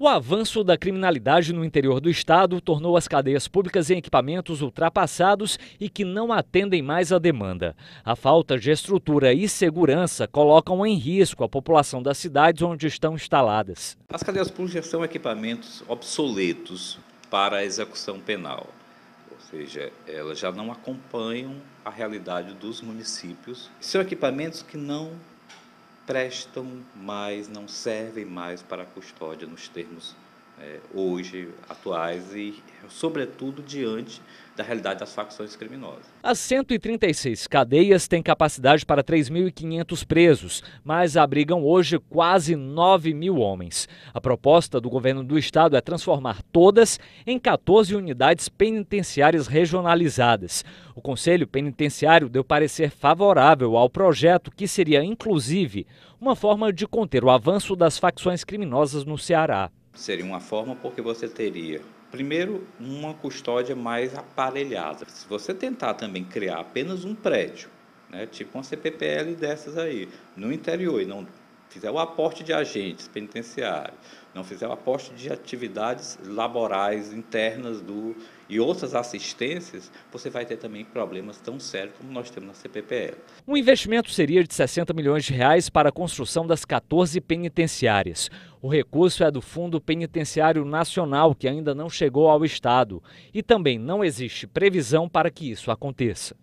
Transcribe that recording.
O avanço da criminalidade no interior do estado tornou as cadeias públicas em equipamentos ultrapassados e que não atendem mais à demanda. A falta de estrutura e segurança colocam em risco a população das cidades onde estão instaladas. As cadeias públicas são equipamentos obsoletos para a execução penal, ou seja, elas já não acompanham a realidade dos municípios. São equipamentos que não prestam mais, não servem mais para a custódia nos termos é, hoje atuais e, sobretudo, diante da realidade das facções criminosas. As 136 cadeias têm capacidade para 3.500 presos, mas abrigam hoje quase 9 mil homens. A proposta do governo do estado é transformar todas em 14 unidades penitenciárias regionalizadas. O Conselho Penitenciário deu parecer favorável ao projeto, que seria, inclusive, uma forma de conter o avanço das facções criminosas no Ceará. Seria uma forma porque você teria, primeiro, uma custódia mais aparelhada. Se você tentar também criar apenas um prédio, né, tipo uma CPPL dessas aí, no interior, e não fizer o aporte de agentes penitenciários, não fizer o aporte de atividades laborais internas do e outras assistências, você vai ter também problemas tão sérios como nós temos na CPPL. O investimento seria de 60 milhões de reais para a construção das 14 penitenciárias. O recurso é do Fundo Penitenciário Nacional, que ainda não chegou ao Estado, e também não existe previsão para que isso aconteça.